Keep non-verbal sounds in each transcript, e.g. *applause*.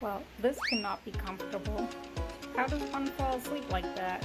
Well, this cannot be comfortable. How does one fall asleep like that?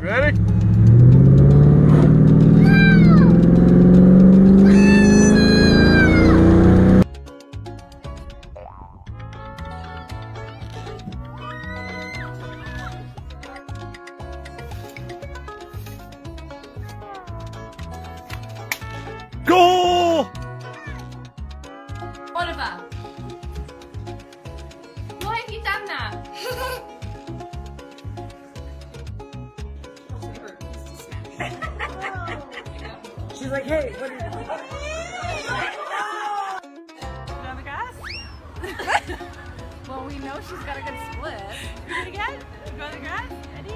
Ready? Goal! Oliver. Why have you done that? *laughs* She's like, hey, what are you doing? Go on the grass? well, we know she's got a good split. Do it again. Go on the grass. Ready?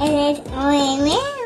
It is orange.